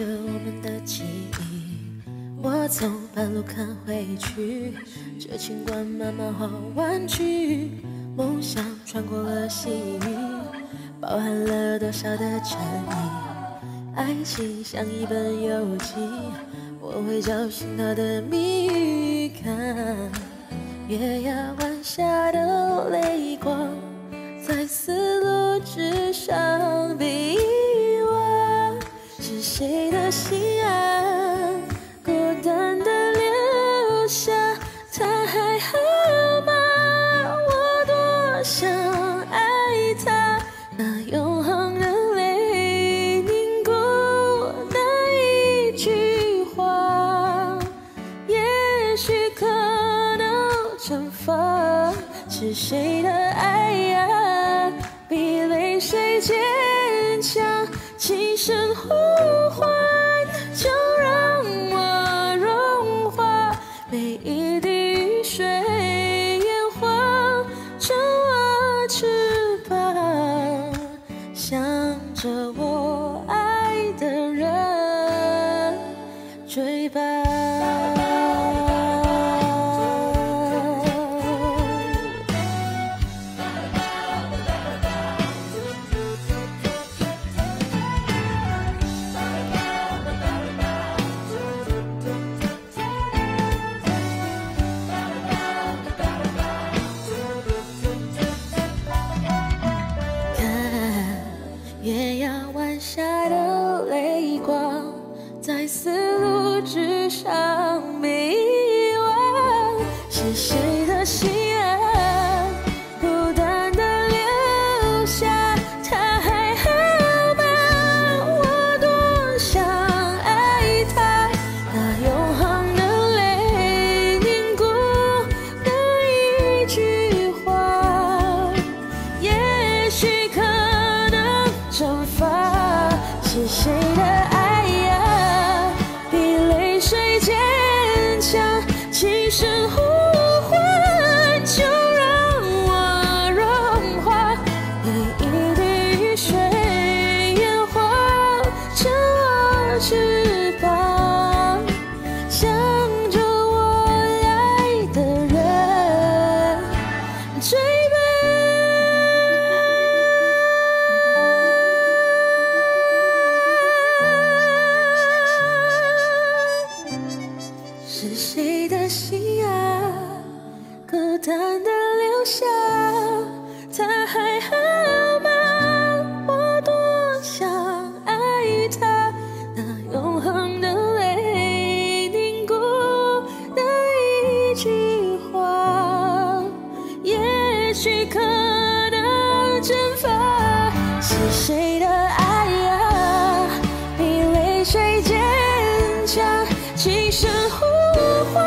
着我们的记忆，我从半路看回去，这情关慢慢好弯曲，梦想穿过了细雨，包含了多少的诚意？爱情像一本游记，我会找寻它的谜语。看月牙湾下的泪光，那永恒的泪凝固那一句话，也许可能蒸发。是谁的爱呀？着我是谁的心啊？孤单的留下，他还好吗？我多想爱他，那永恒的泪凝固那一句话。也许可能蒸发，是谁的爱孤单的留下，他还好吗？我多想爱他，那永恒的泪凝固那一句话，也许可能蒸发。是谁的爱啊？比泪水坚强，轻声呼唤，